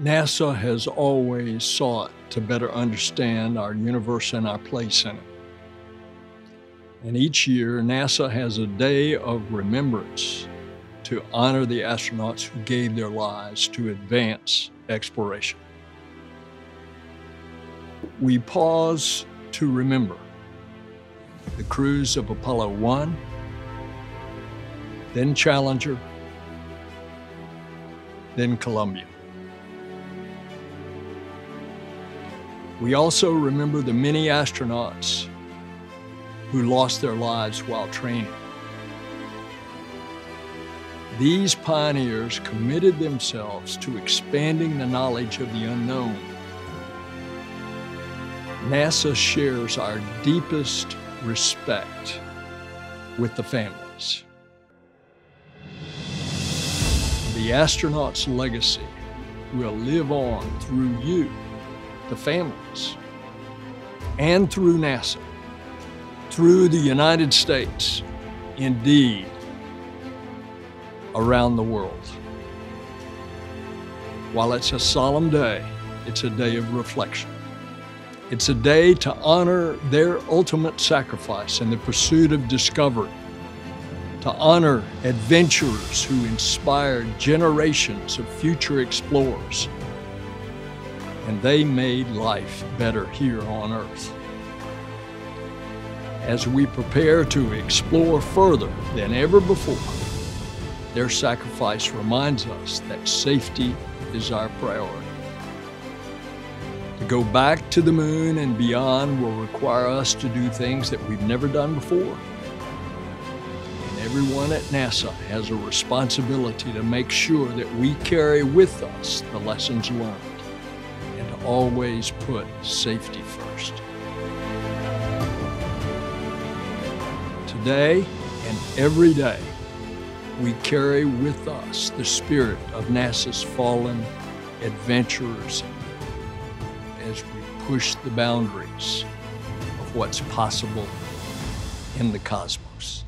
NASA has always sought to better understand our universe and our place in it. And each year, NASA has a day of remembrance to honor the astronauts who gave their lives to advance exploration. We pause to remember the crews of Apollo 1, then Challenger, then Columbia. We also remember the many astronauts who lost their lives while training. These pioneers committed themselves to expanding the knowledge of the unknown. NASA shares our deepest respect with the families. The astronauts' legacy will live on through you, the families, and through NASA through the United States, indeed, around the world. While it's a solemn day, it's a day of reflection. It's a day to honor their ultimate sacrifice in the pursuit of discovery, to honor adventurers who inspired generations of future explorers, and they made life better here on Earth as we prepare to explore further than ever before. Their sacrifice reminds us that safety is our priority. To go back to the moon and beyond will require us to do things that we've never done before. And everyone at NASA has a responsibility to make sure that we carry with us the lessons learned always put safety first. Today and every day, we carry with us the spirit of NASA's fallen adventurers as we push the boundaries of what's possible in the cosmos.